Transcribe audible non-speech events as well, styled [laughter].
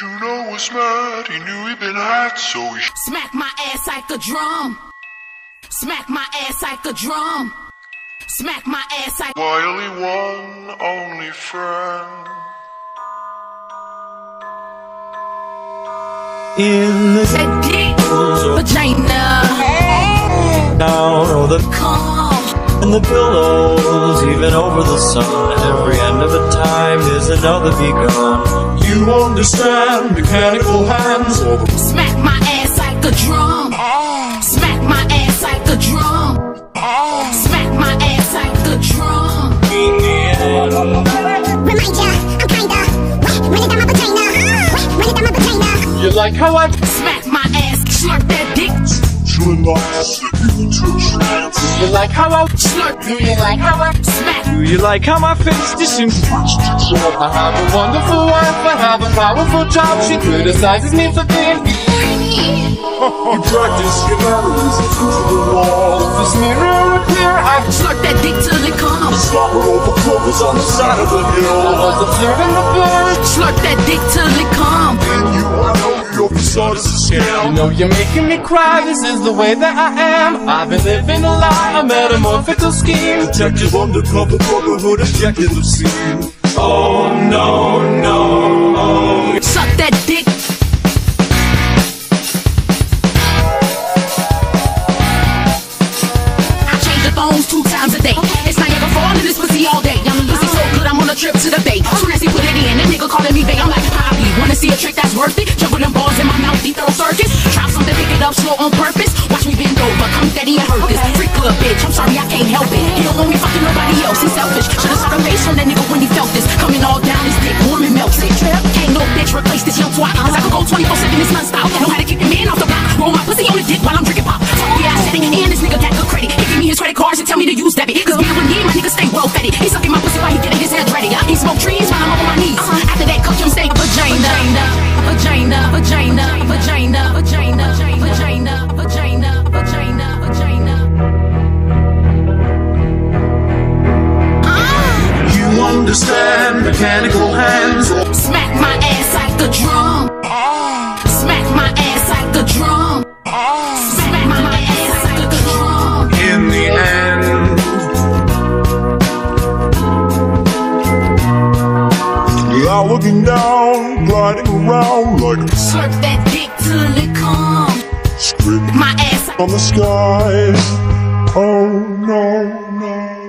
Juno was mad, he knew he'd been had, so he Smack my ass like a drum. Smack my ass like a drum. Smack my ass like while he won only friend. In the that dick, vagina, down or the come. and the pillows, even over the sun. Every end of a time is another begun. You understand mechanical hands or the Smack my ass like a drum. Smack my ass like a drum. Smack my ass like a drum. in the end. Remind I'm kinda wet when it's on my vagina. Wet when it's on my vagina. You like how I Smack you like how I Slurp, do you like how I smack? do you like how my face disintegrates? I have a wonderful wife, I have a powerful job. She criticizes me for being [laughs] You practice your manners into the wall. If this mirror appear, I Slurp that dick till it comes. Stop her over clovers on the side of the hill. I was observing the birds. Slurp that dick till it comes. You, I know your facade is a scam. You know you're making me cry. This is the way that I am. I've been living a lie, a metamorphical scheme. Detective undercover brotherhood, objective obscene. Oh no, no. Oh. Suck that dick. I change the phones two times a day. Worth it? Juggle them balls in my mouth, deep throw circus. Try something, pick it up slow on purpose. Watch me bend over, come steady and hurt this. Freak club, bitch. I'm sorry, I can't help it. He don't want me fucking nobody else. He's selfish. Should've saw the face on that nigga when he felt this. Coming all down his dick, warm and melts it. Can't no bitch replace this young twat. Cause I can go 24-7, it's non-stop. Know how to kick the man off the block. Roll my pussy on the dick while I'm drinking pop. Fuck yeah, I said it. And this nigga got good credit. He give me his credit cards and tell me to use debit. Cause me with me, my nigga stay well fed. He sucking my pussy while he getting his head ready. He smoke trees while I'm on my knees. Uh-huh. After that, cook him stay vagina. Vagina, vagina, vagina, vagina, vagina, vagina, vagina, vagina. vagina. Ah! You understand mechanical hands. Smack my looking down, gliding around like a Slurp that dick till it come. script My ass on the sky. Oh no, no.